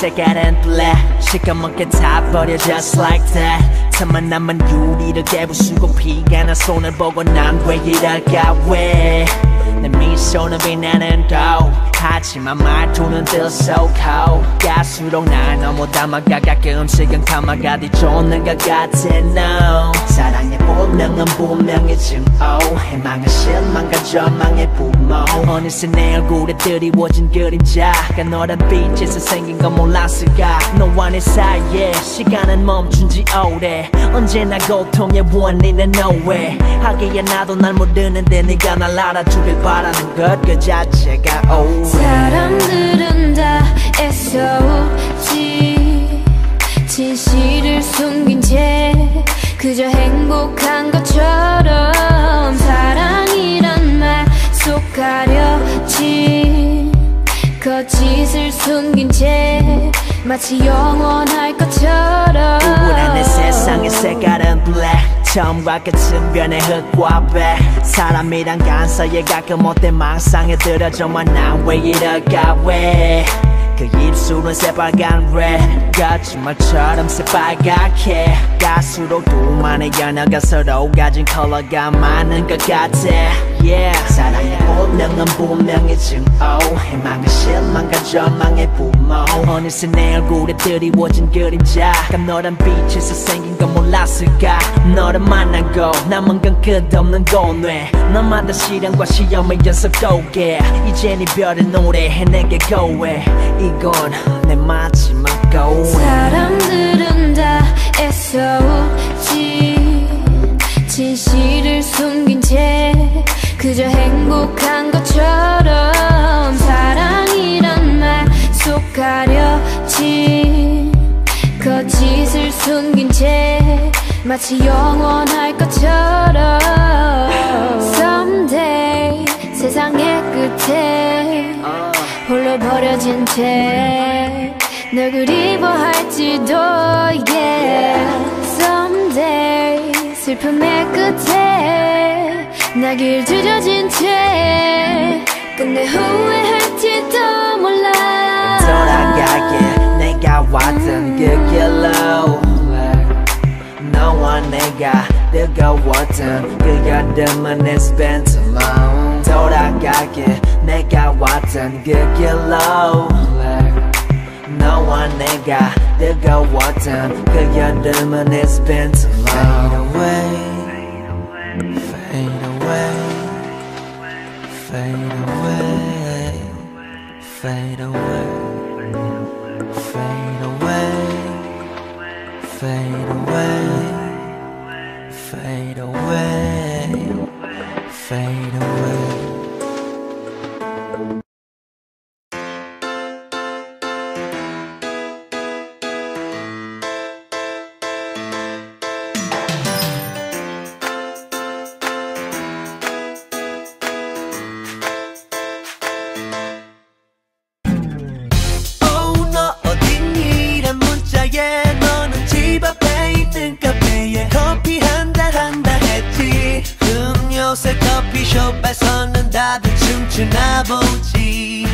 색깔은 black 시커멓게 다 버려 just like that. 틈만 남은 유리를 깨부수고 피가 나 손을 보고 난 왜 이럴까 왜내 미소는 빛나는 도 하지만 말투는 뜨소고 갈수록 날 너무 담아가 가끔씩은 감아가 뒤쫓는 것 같아 no 사랑의 본명은 분명히 증오. 희망은 실망과 절망의 부모. 어느새 내 얼굴에 드리워진 그림자가 너란 빛에서 생긴 건 몰랐을까? 너와 내 사이에 시간은 멈춘 지 오래. 언제나 고통의 원인은 nowhere. 하기에 나도 날 모르는데 네가 날 알아주길 바라는 것 그 자체가 oh 사람들은 다 애써오지. 진실을 숨긴 채 그저 행복한 것처럼 사랑이란 말 속 가려진 거짓을 숨긴 채 마치 영원할 것처럼 우울한 내 세상의 색깔은 black 처음과 끝은 변해 흙과 배. 사람이란 간사에 가끔 못된 망상에 들어 정말 난왜 이럴까 왜 그 입술은 새빨간 red 거짓말처럼 새빨갛게 갈수록 둘만의 연어가 서로 가진 컬러가 많은 것 같아. Yeah. 사랑의 본명은 분명히 증오 희망은 실망과 절망의 부모. 어느새 내 얼굴에 드리워진 그림자가 너란 빛에서 생긴 건 몰랐을까? 너를 만나고 남은 건 끝없는 고뇌 너마다 시련과 시험의 연속 도개 이젠 이별의 노래해 내게 고해 이건 내 마지막 고해 사람들은 다 애써오지. 진실을 숨긴 채 그저 행복한 것처럼 사랑이란 말 속 가려진 거짓을 숨긴 채 마치 영원할 것처럼 Someday 세상의 끝에 홀로 버려진 채 널 그리워할지도 yeah. Someday 슬픔의 끝에 나길 주저진 채 끝내 후회할지도 몰라. 돌아가게 내가 왔던 그 길로 너와 내가 뜨거웠던 그 여름은 it's been 돌아가게 내가 왔던 그 길로 너와 내가 뜨거웠던 그 여름은 it's been too long Fade away Fade away Fade away Fade away Fade away Fade away Fade away Oh 커피숍에서는 다들 춤추나 보지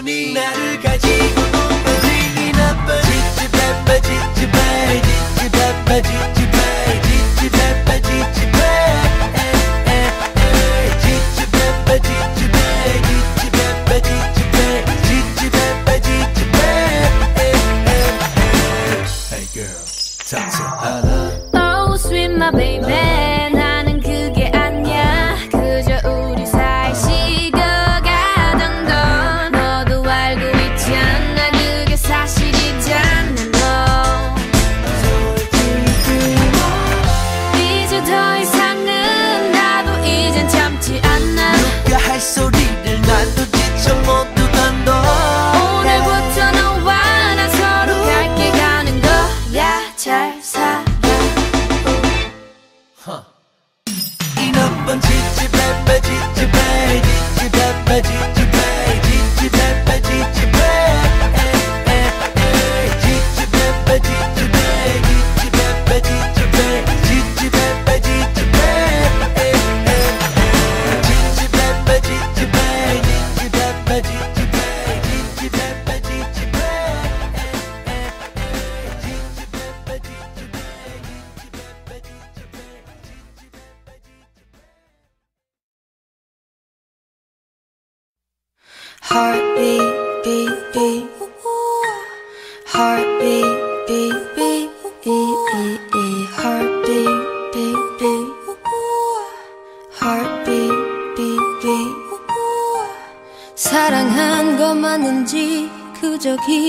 になるかじっチッチペッパチッチ。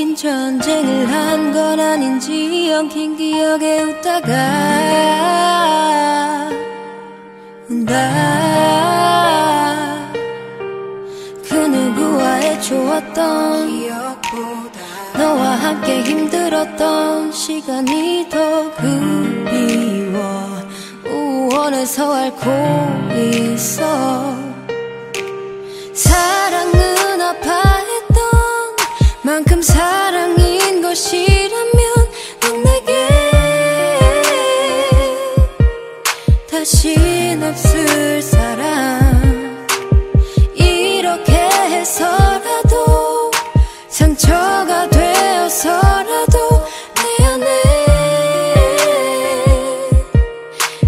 긴 전쟁을 한 건 아닌지 엉킨 기억에 웃다가 운다 그 누구와의 좋았던 기억보다 너와 함께 힘들었던 시간이 더 그리워. 우원에서 앓고 있어. 사랑은 아파했던 만큼 사랑인 것이라면 넌 내게 다신 없을 사랑. 이렇게 해서라도 상처가 되어서라도 내 안에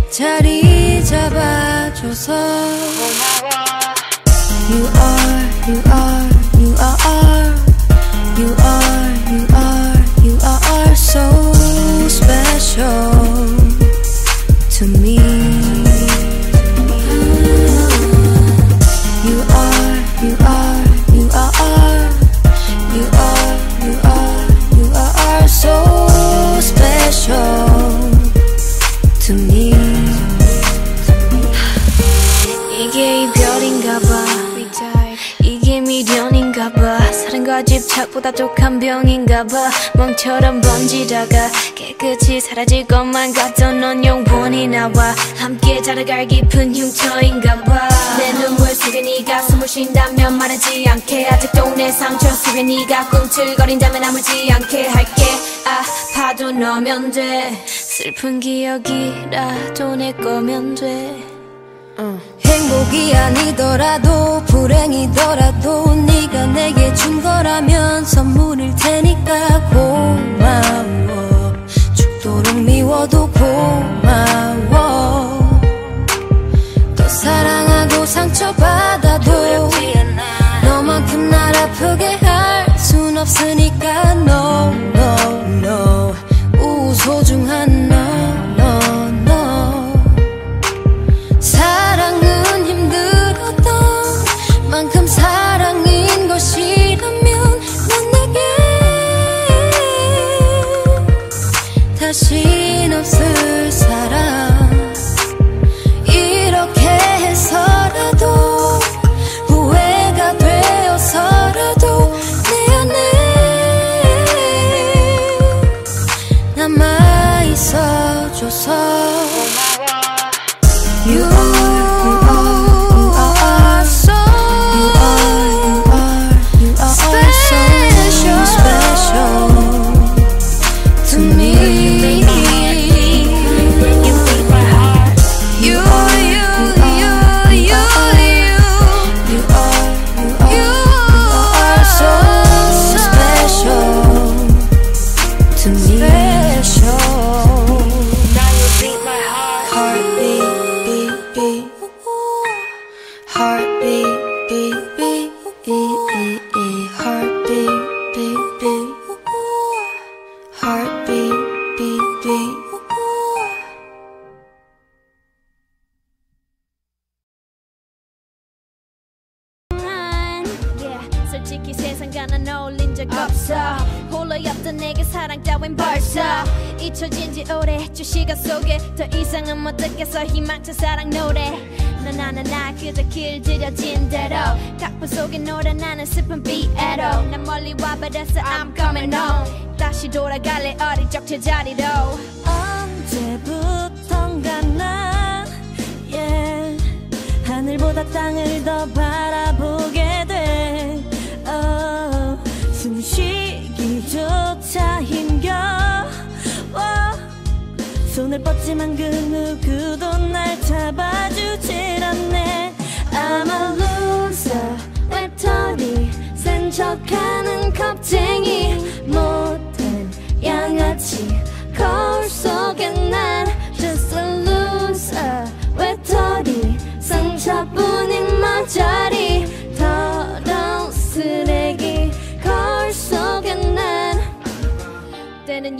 자리 잡아줘서. You are, you are, 병인가봐. 멍처럼 번지다가 깨끗이 사라질 것만 같던 넌 영원히 나와 함께 자라갈 깊은 흉터인가 봐. 내 눈물 속에 네가 숨을 쉰다면 말하지 않게 아직도 내 상처 속에 네가 꿈틀거린다면 아물지 않게 할게 아파도 너면 돼 슬픈 기억이라도 내 거면 돼 행복이 아니더라도 불행이더라도 네가 내게 준 거라면 선물일 테니까 고마워. 죽도록 미워도 고마워. 또 사랑하고 상처받아도 너만큼 날 아프게 할 순 없으니까. No no no. 우 소중한 너 난 어울린 적 없어. 홀로였던 내게 사랑 따윈 벌써. 잊혀진 지 오래 주 시간 속에 더 이상은 못 듣겠어. 희망찬 사랑 노래. 나나나나 그저 길들여진 대로. 각본 속에 노래 나는 슬픈 비애로. 난 멀리 와버렸어 I'm coming home. 다시 돌아갈래 어릴 적 제자리로. 언제부턴가 난 yeah, 하늘보다 땅을 더 바라보게 숨쉬기조차 힘겨워. 손을 뻗지만 그 누구도 날 잡아주질 않네. I'm a loser. 외톨이 센 척하는 겁쟁이. 못된 양아치 거울 속에 난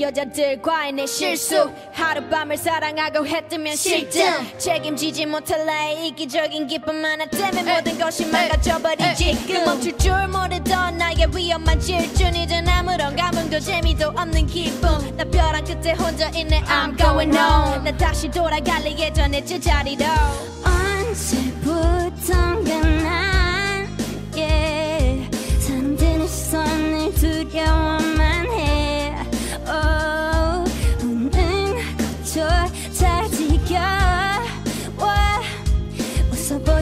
여자들과의 내 실수. 하룻밤을 사랑하고 했으면 실증. 책임지지 못할 나의 이기적인 기쁨 하나 때문에 모든 것이 망가져버리지 그 멈출 줄 모르던 나의 위험한 질준 이젠 아무런 감흥도 재미도 없는 기쁨. 나 벼랑 끝에 혼자 있네. I'm going home. 나 다시 돌아갈래. 예전의 제자리로. 언제부턴가 난 yeah, 사람들의 시선을 두려워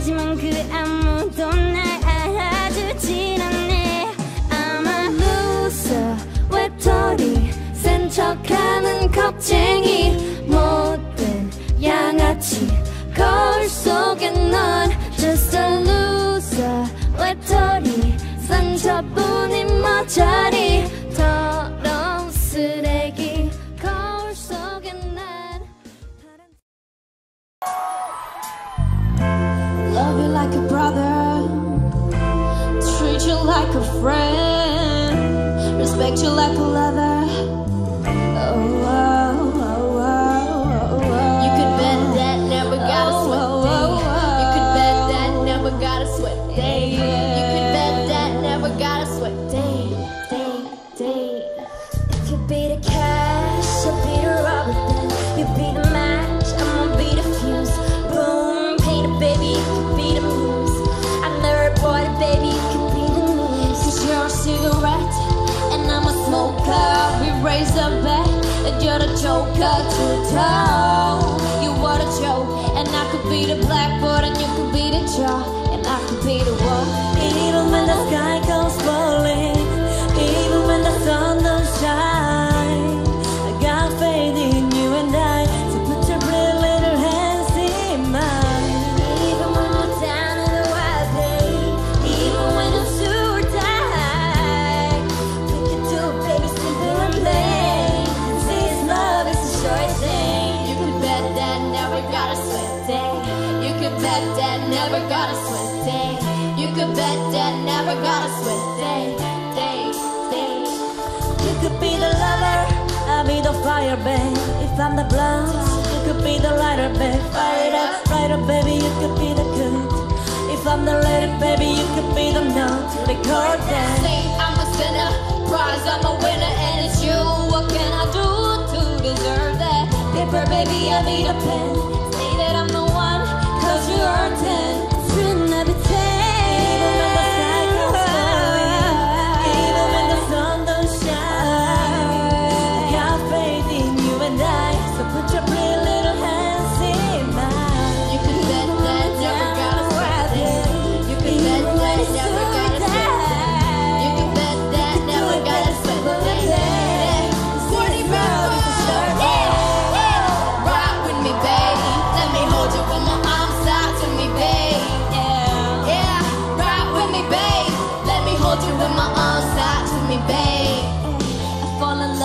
웃어보지만 그 아무도 날 알아주질 않네. I'm a loser 외톨이 센 척하는 겁쟁이. 못된 양아치 거울 속에 넌 just a loser. 외톨이 상처뿐인 머저 no cut to time. I'm the blunt, you could be the lighter, babe. Fire it up, lighter, baby, you could be the good. If I'm the lady, baby, you could be the note. Record that. Say I'm a sinner, prize I'm a winner, and it's you. What can I do to deserve that? Paper, baby, I'll be the pen.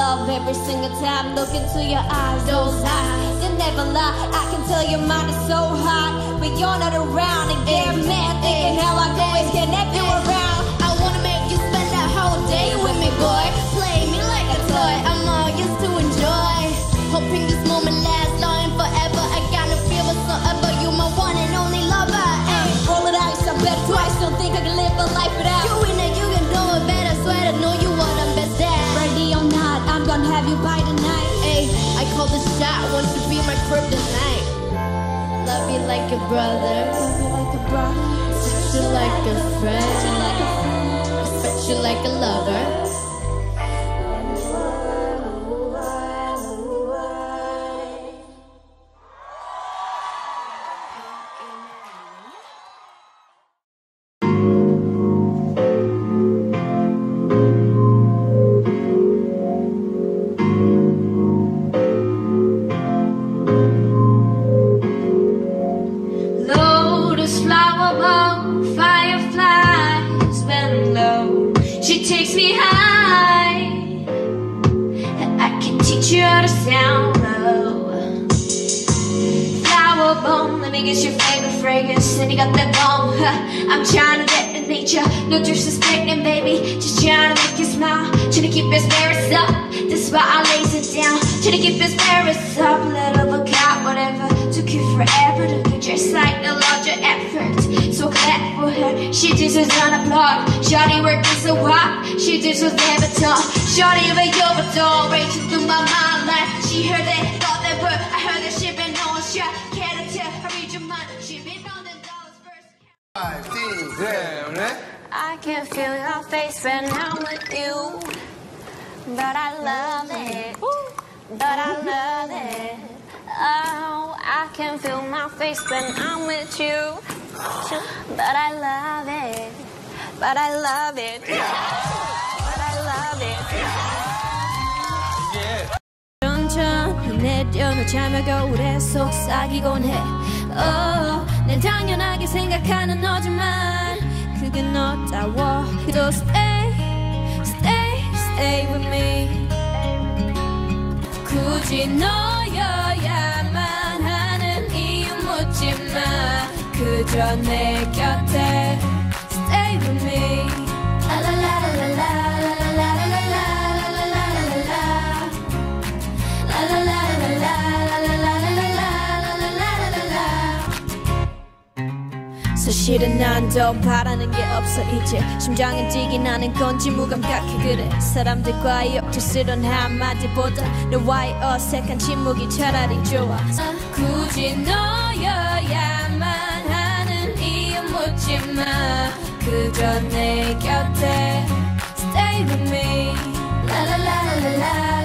Love every single time look into your eyes. Those eyes, they never lie. I can tell your mind is so hot, but you're not around and get mad thinking how I can always connect you around. I wanna make you spend a whole day with me, boy. Play me like a toy. I'm all used to enjoy. Hoping this moment lasts long and forever. I gotta feel whatsoever. You my one and only lover. Ay. Roll it out, I bet twice. Don't think I can live a life without the shot. Want to be my kryptonite. Love you like a brother. Treat you like a friend. like a friend. Respect you like a lover. Spirits up. Look out, whatever. Took you forever to just like the larger effort. So clap for her. She deserves an applaud. Shawty working so hard. She deserves never talk. Shawty over your door. Racing through my mind like she heard that, thought that word. I heard that shit been on strap. Can't tell I read your mind. She been on the dollars first. I can feel your face when I'm with you. But I love it But I love it. Oh, I can feel my face when I'm with you. But I love it. But I love it. But I love it. 천천히 내려놓자며 거울에 속삭이곤 해 oh, 난 당연하게 생각하는 너지만 그게 너다워 그저 stay, stay, stay with me 굳이 너여야만 하는 이유 묻지 마. 그저 내 곁에 stay with me 실은 난 더 바라는 게 없어 이제. 심장이 뛰긴 하는 건지 무감각해 그래. 사람들과의 억지스런 한마디보다 너와의 어색한 침묵이 차라리 좋아. 굳이 너여야만 하는 이유 묻지마. 그저 내 곁에 Stay with me. 우리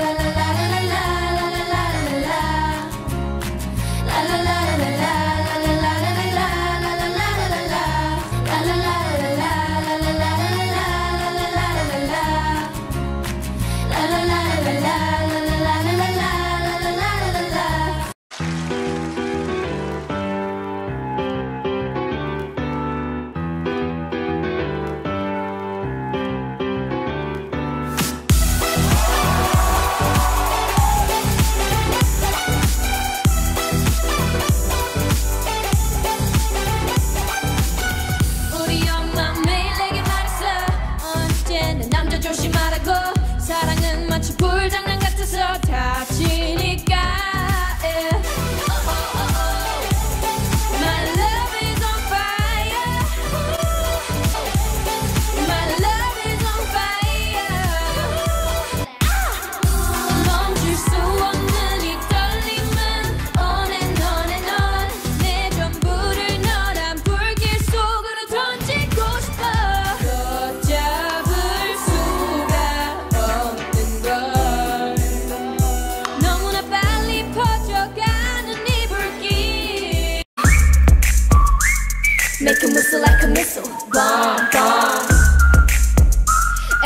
Make a whistle like a missile Bomb, bomb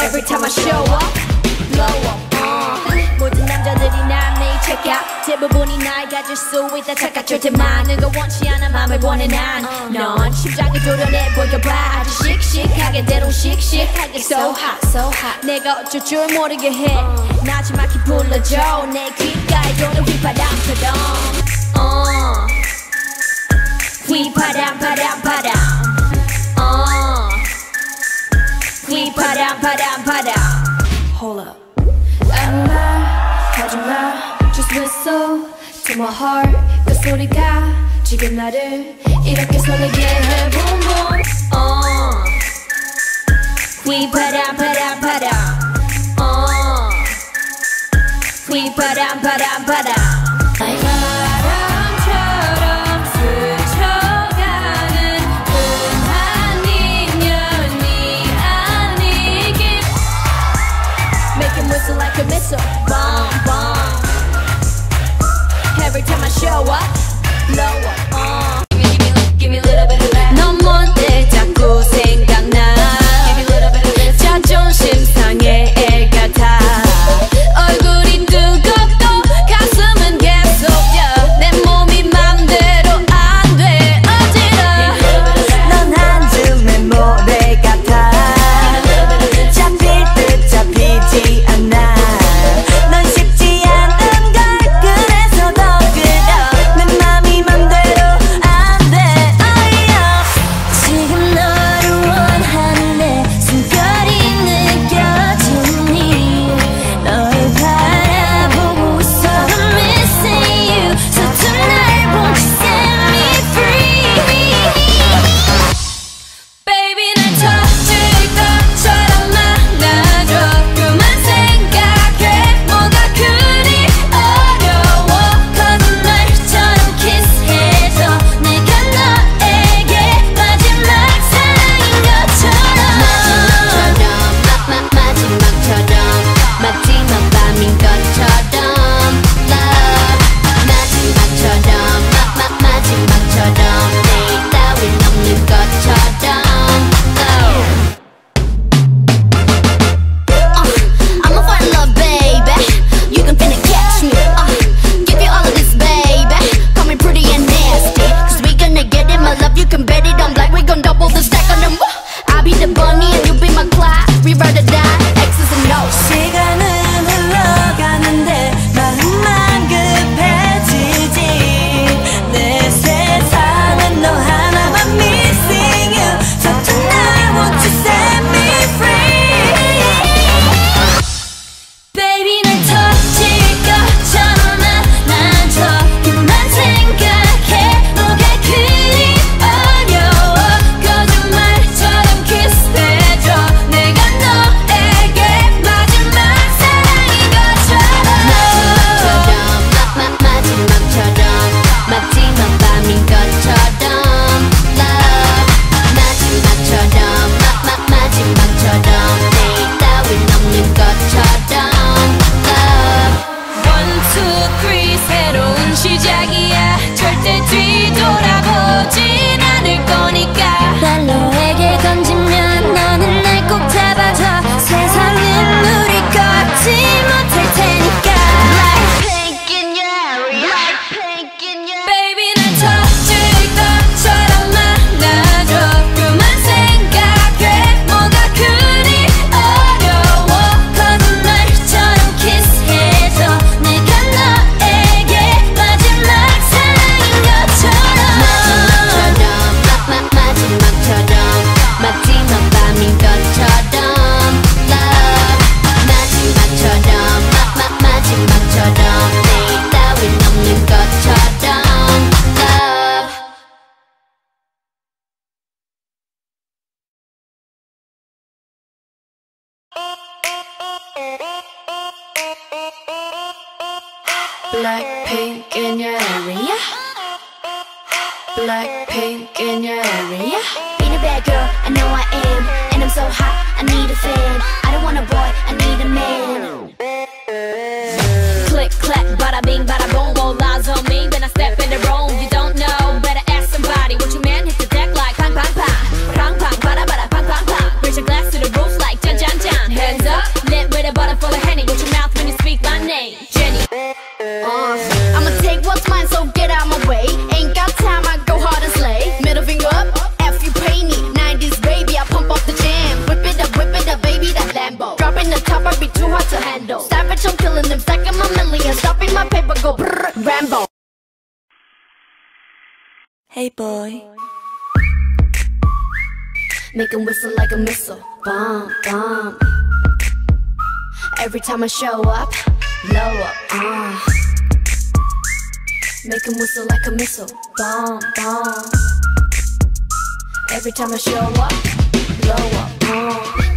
Every time I show up Blow up uh. 모든 남자들이 난 매일 check out 대부분이 날 가질 수 있다 착각 절대 많은 거 원치 않아 맘을 원해 난넌 심장을 도려내 보여봐 아주 씩씩하게 때론 씩씩하게 So hot, so hot 내가 어쩔 줄 모르게 해 나지막히 불러줘 내 귓가에 도는 휘바람 we padam padam padam. Uh. We padam padam padam. Hold up. I'm Just whistle to my heart 그 소리가 지금 나를 이렇게 설레게 해 Boom boom uh. We padam padam padam. Uh. We padam padam padam. show up. Black pink in your area. Black pink in your area. Being a bad girl, I know I am And I'm so hot, I need a fan. I don't want a boy, I need a man. Click, clack, bada bing, bada boom All eyes on me when I step in the room. Hey boy. Make him whistle like a missile. Bomb, bomb. Every time I show up, blow up. Uh. Make him whistle like a missile. Bomb, bomb. Every time I show up blow up.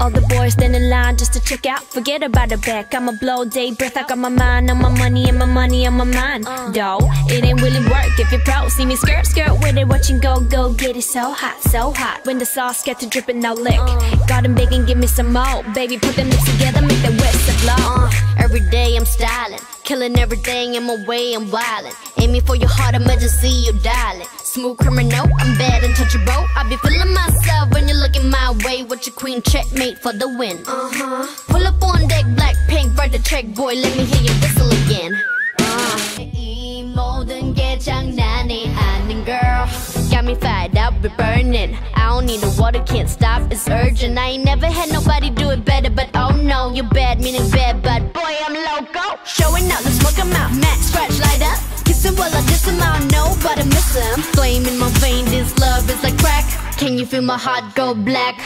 All the boys stand in line just to check out. Forget about the back. I'ma blow day breath. I got my mind on my money and my money on my mind. Though it ain't really work if you're pro. See me skirt skirt with it, watching go go get it so hot, so hot. When the sauce gets to dripping, now lick. Got 'em begging, give me some more, baby. Put them lips together, make the whistle blow. Uh, every day I'm styling, killing everything in my way, I'm wildin'. Aiming for your heart, emergency, you darling. Smooth criminal, I'm bad and touchable. I be feeling myself when you're looking my way. With your queen checkmate for the win. Uh huh. Pull up on deck, black pink, write the check, boy. Let me hear you whistle again. Uh. 이 모든 게 장난이 아닌 girl. Got me fired up, we're burning. I don't need the water, can't stop, it's urgent. I ain't never had nobody do it better, but oh no, you're bad, meaning bad, but boy, I'm loco. Showing out, let's smoke 'em out. Matt, scratch, light up. Kissing while I diss 'em out, nobody miss 'em. Flame in my vein, this love is like crack. Can you feel my heart go black?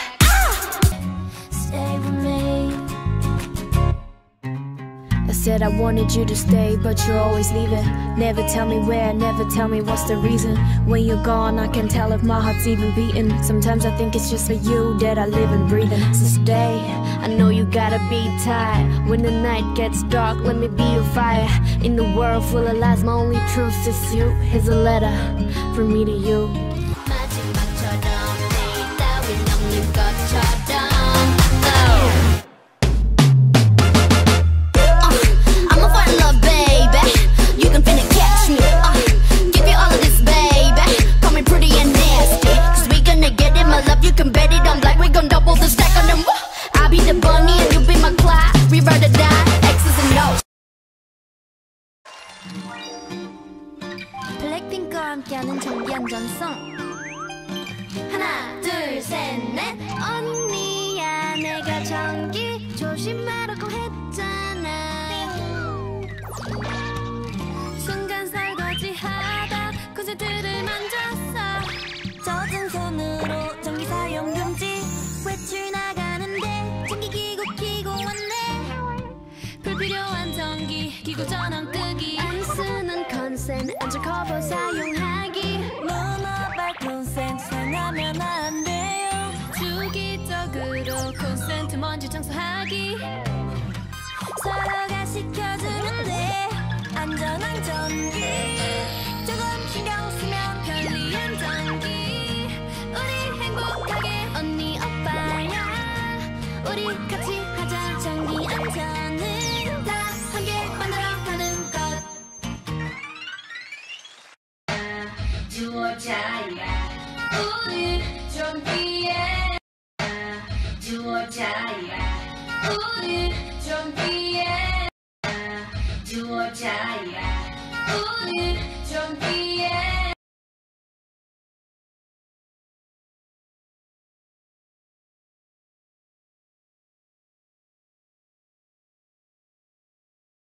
Said I wanted you to stay, but you're always leaving. Never tell me where, never tell me what's the reason. When you're gone, I can tell if my heart's even beating. Sometimes I think it's just for you that I live and breathe. So stay. I know you gotta be tired. When the night gets dark, let me be your fire. In the world full of lies, my only truth is you. Here's a letter from me to you.